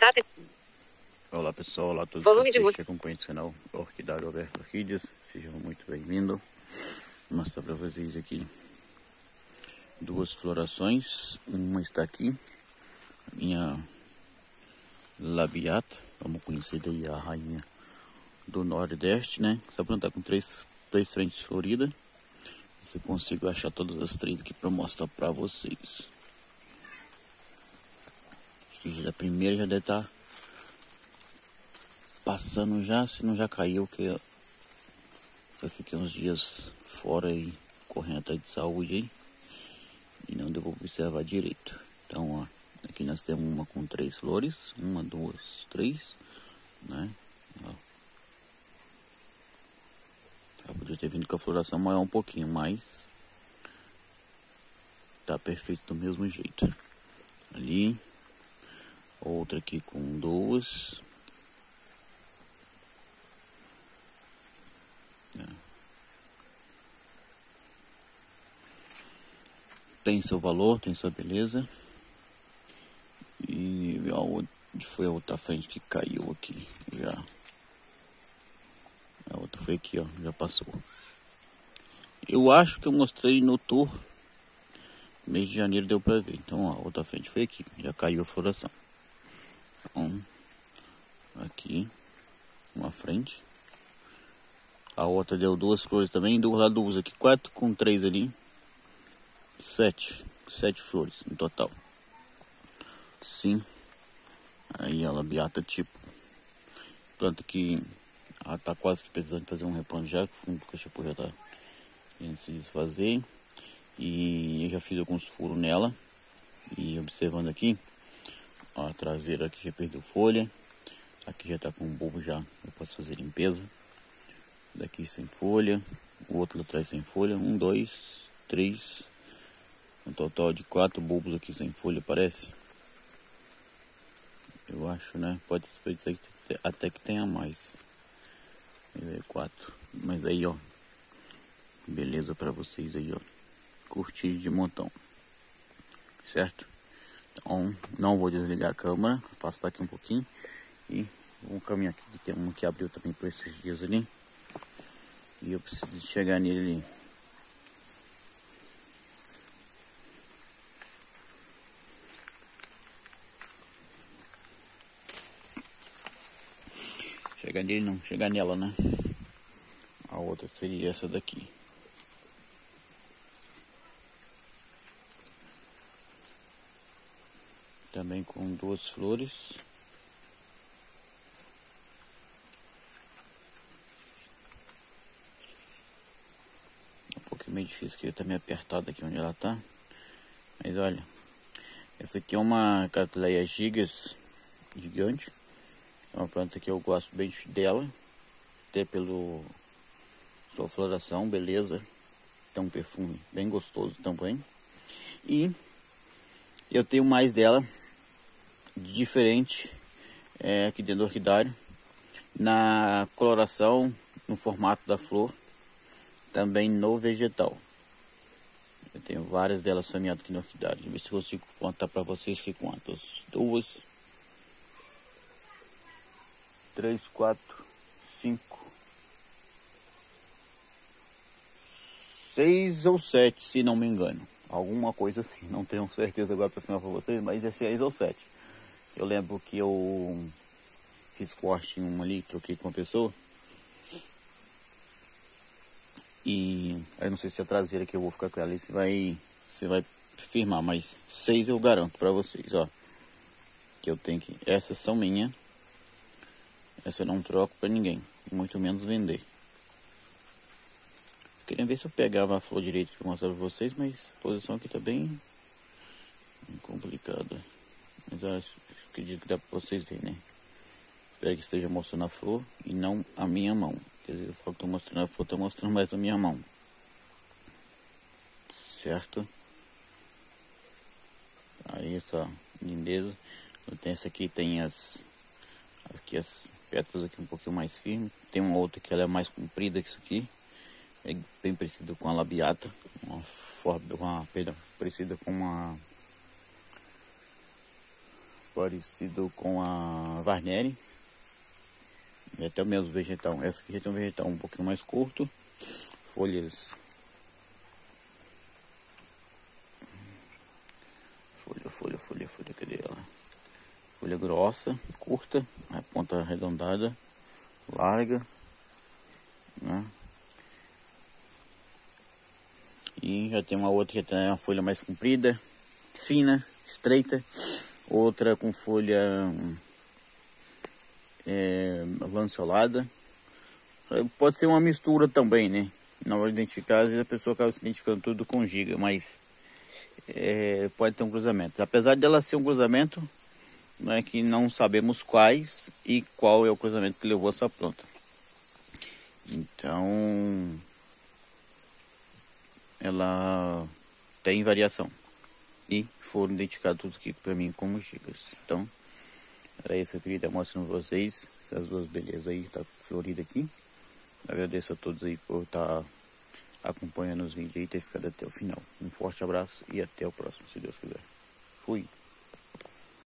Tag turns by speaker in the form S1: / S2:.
S1: Starter.
S2: Olá pessoal, olá a todos
S1: Volume
S2: vocês que acompanham o canal Orquidário Alberto Orquídeas. Sejam muito bem-vindos. Vou mostrar para vocês aqui duas florações. Uma está aqui, a minha labiata. Vamos conhecer daí a rainha do Nordeste, né? Essa planta tá com três, três frentes floridas. Se eu consigo achar todas as três aqui para mostrar para vocês. A primeira já deve estar passando já, se não já caiu, que eu fiquei uns dias fora aí, correndo atrás de saúde aí. E não deu pra observar direito. Então, ó, aqui nós temos uma com três flores. Uma, duas, três, né? Ó. Ela podia ter vindo com a floração maior um pouquinho, mas tá perfeito do mesmo jeito. Ali, outra aqui com duas. Tem seu valor, tem sua beleza. E a foi a outra frente que caiu aqui já. A outra foi aqui, ó, já passou. Eu acho que eu mostrei no tour. Mês de janeiro deu pra ver. Então ó, a outra frente foi aqui, já caiu a floração. Um, aqui, uma frente. A outra deu duas flores também, duas duas aqui, quatro com três ali. Sete, sete flores no total. Sim. Aí ela beata tipo. Planta que ela tá quase que precisando fazer um replano já, que o fundo do cachepô já tá querendo se desfazer. E eu já fiz alguns furos nela. E observando aqui, ó, a traseira aqui já perdeu folha. Aqui já tá com um bulbo já, eu posso fazer limpeza daqui sem folha, o outro atrás sem folha, um, dois, três, um total de quatro bulbos aqui sem folha, parece. Eu acho, né? Pode ser que até que tenha mais. Aí quatro, mas aí ó, beleza para vocês aí ó, curtir de montão, certo? Então não vou desligar a câmera, afastar aqui um pouquinho e vamos caminhar aqui. Tem um que abriu também por esses dias ali. E eu preciso chegar nele. Chegar nele não, chegar nela, né? A outra seria essa daqui. Também com duas flores. meio difícil que tá meio apertado aqui onde ela tá. Mas olha, essa aqui é uma Catleia gigas gigante. É uma planta que eu gosto bem dela, até pelo sua floração, beleza. Tem um perfume bem gostoso também. E eu tenho mais dela diferente é, aqui dentro do orquidário na coloração, no formato da flor também no vegetal. Eu tenho várias delas semeadas aqui no orquidário. Deixa eu ver se consigo contar para vocês que quantas. Duas, três, quatro, cinco, seis ou sete, se não me engano. Alguma coisa assim. Não tenho certeza agora para filmar para vocês, mas é seis ou sete. Eu lembro que eu fiz corte em uma ali, troquei com uma pessoa. E eu não sei se a traseira que eu vou ficar com ela se vai, se vai firmar, mas seis eu garanto para vocês, ó. Que eu tenho que. Essas são minhas. Essa eu não troco para ninguém, muito menos vender. Queria ver se eu pegava a flor direito para mostrar para vocês, mas a posição aqui tá bem, complicada. Mas acho, acredito que dá para vocês verem, né? Espero que esteja mostrando a flor e não a minha mão. Quer dizer, eu falo que tô mostrando a flor, tô mostrando mais a minha mão. Certo? Aí essa lindeza. Tem essa aqui, tem as. Aqui as pétalas aqui um pouquinho mais firmes. Tem uma outra que ela é mais comprida que isso aqui. É bem parecida com a labiata. Uma forma, uma, perdão, parecida com uma parecido com a Varneri. E até o mesmo vegetal. Essa aqui já tem um vegetal um pouquinho mais curto. Folhas. Folha, folha, folha, folha, cadê ela? Folha grossa, curta, a ponta arredondada, larga, né? E já tem uma outra que tem uma folha mais comprida, fina, estreita. Outra com folha é, lanceolada. Pode ser uma mistura também, né? Na hora de identificar, às vezes a pessoa acaba se identificando tudo com giga, mas é, pode ter um cruzamento. Apesar dela ser um cruzamento, não é que não sabemos quais e qual é o cruzamento que levou essa planta. Então, ela tem variação. E foram identificados aqui para mim como gigas. Então, era isso que eu queria estar mostrando para vocês. Essas duas belezas aí, tá florida aqui. Agradeço a todos aí por estar acompanhando os vídeos e ter ficado até o final. Um forte abraço e até o próximo, se Deus quiser. Fui!